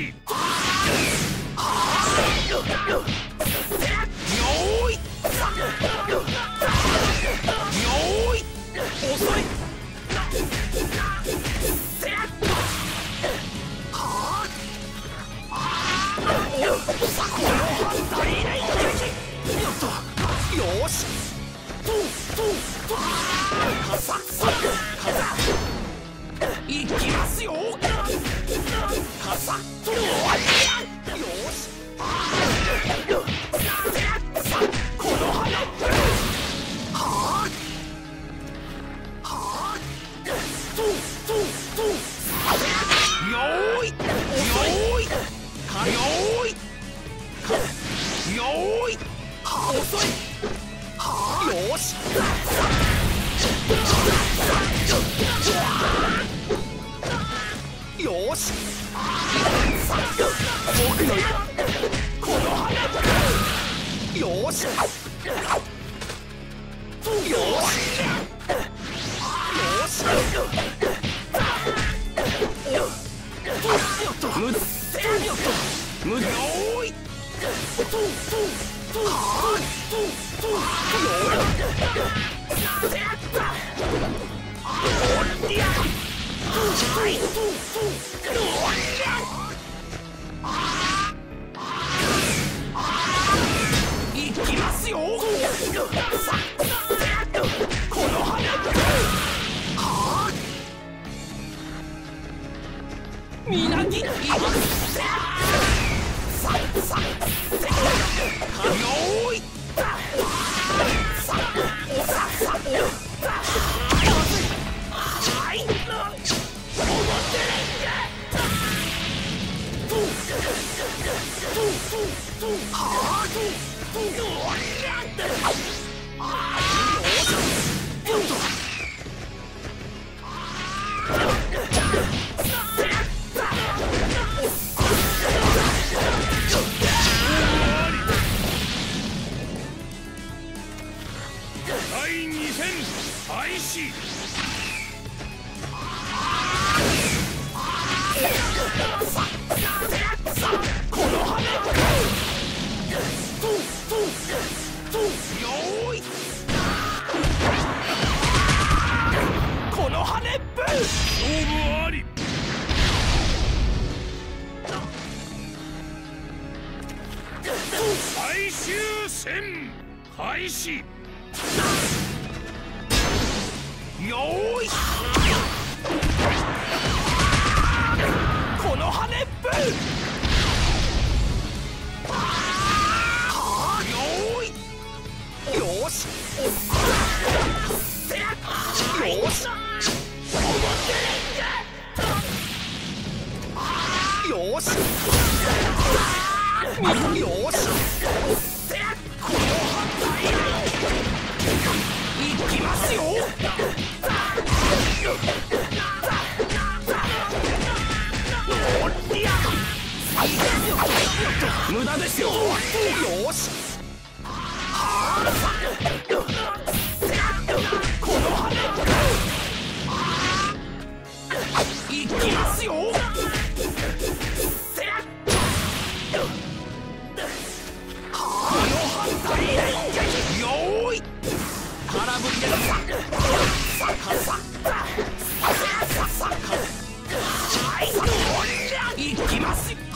しいきますよカサッとよしこの花はあはあトントントンよーい。よーい。かよーい。かよーい。遅い。よしよし僕のこの花よし。よし。よし。むむよーいいみなぎよいは第2戦開始。この羽よい。この羽ぶ勝負あり。最終戦開始。よしきますよ。この反対よーい。空振りですカサはいいきます。